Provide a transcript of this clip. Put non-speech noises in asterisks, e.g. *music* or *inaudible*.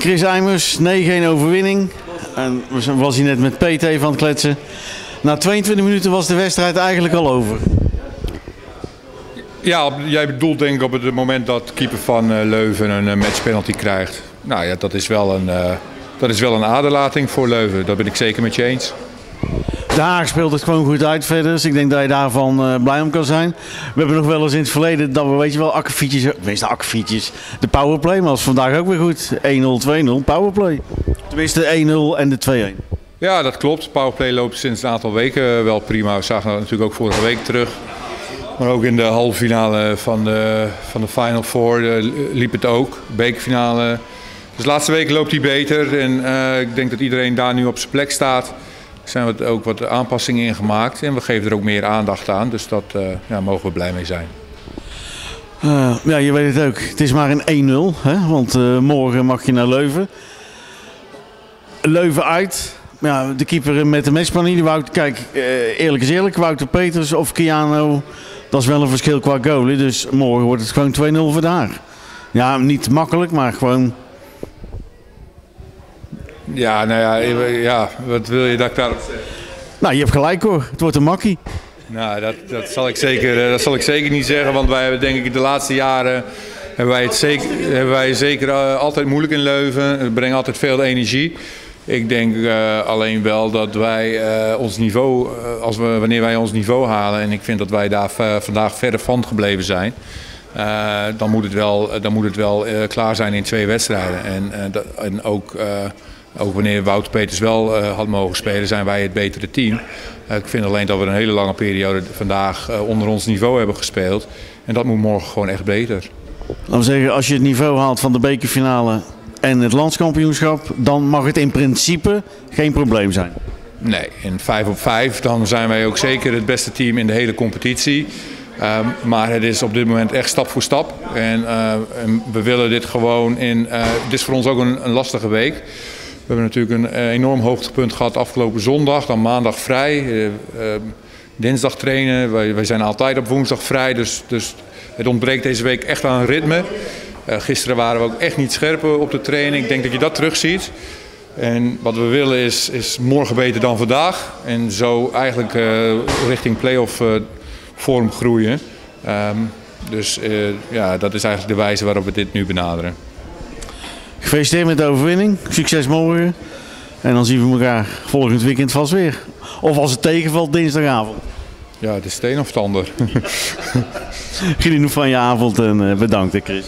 Chris Eimers, 9-1 overwinning. En was hij net met PT van het kletsen. Na 22 minuten was de wedstrijd eigenlijk al over. Ja, jij bedoelt denk ik op het moment dat keeper van eh, Leuven een eh, matchpenalty krijgt. Nou ja, dat is, wel een, eh, dat is wel een aderlating voor Leuven. Dat ben ik zeker met je eens. De Haag speelt het gewoon goed uit verder. Dus ik denk dat je daarvan eh, blij om kan zijn. We hebben nog wel eens in het verleden dat we, weet je wel, akkefietjes, de akkefietjes, de powerplay. Maar is vandaag ook weer goed. 1-0, 2-0, powerplay. Tenminste 1-0 en de 2-1. Ja, dat klopt. Powerplay loopt sinds een aantal weken wel prima. We zagen dat natuurlijk ook vorige week terug. Maar ook in de halve finale van de, van de Final Four eh, liep het ook. Bekerfinale. Dus de laatste weken loopt hij beter. En eh, ik denk dat iedereen daar nu op zijn plek staat. Zijn wat, ook wat aanpassingen in gemaakt. En we geven er ook meer aandacht aan. Dus daar ja, mogen we blij mee zijn. Eh, ja, je weet het ook. Het is maar een 1-0. Hè? Want eh, morgen mag je naar Leuven. Leuven uit. Ja, de keeper met de matchplan die Wouter, kijk, eh, eerlijk is eerlijk. Wouter Peters of Kiano. Dat is wel een verschil qua goalie. Dus morgen wordt het gewoon 2-0 voor daar. Ja, niet makkelijk, maar gewoon... Ja, nou ja, ja, wat wil je dat ik daarop zeg? Nou, je hebt gelijk hoor. Het wordt een makkie. Nou, dat, dat, zal ik zeker, eh, dat zal ik zeker niet zeggen, want wij hebben denk ik de laatste jaren hebben wij het zeker, hebben wij zeker eh, altijd moeilijk in Leuven. We brengen altijd veel energie. Ik denk eh, alleen wel dat wij ons niveau, als we, wanneer wij ons niveau halen, en ik vind dat wij daar va- vandaag verder van gebleven zijn, dan moet het wel, dan moet het wel klaar zijn in twee wedstrijden. En, en ook, ook wanneer Wouter Peters wel eh, had mogen spelen, zijn wij het betere team. Eh, ik vind alleen dat we een hele lange periode vandaag eh, onder ons niveau hebben gespeeld. En dat moet morgen gewoon echt beter. Laten we zeggen, als je het niveau haalt van de bekerfinale en het landskampioenschap, dan mag het in principe geen probleem zijn. Nee, in 5 op 5 dan zijn wij ook zeker het beste team in de hele competitie. Ehm, maar het is op dit moment echt stap voor stap. En, en we willen dit gewoon in. het is voor ons ook een, een lastige week. We hebben natuurlijk een eh, enorm hoogtepunt gehad afgelopen zondag. Dan maandag vrij. eh, eh, dinsdag trainen. Wij, wij zijn altijd op woensdag vrij. Dus, dus het ontbreekt deze week echt aan ritme. Eh, gisteren waren we ook echt niet scherp op de training. Ik denk dat je dat terugziet. En wat we willen is, is morgen beter dan vandaag. En zo eigenlijk richting play-off vorm groeien. Ehm, dus ja, dat is eigenlijk de wijze waarop we dit nu benaderen. Gefeliciteerd met de overwinning. Succes morgen. En dan zien we elkaar volgend weekend vast weer. Of als het tegenvalt, dinsdagavond. Ja, het is het een of het ander. *laughs* Geniet van je avond en eh, bedankt Chris.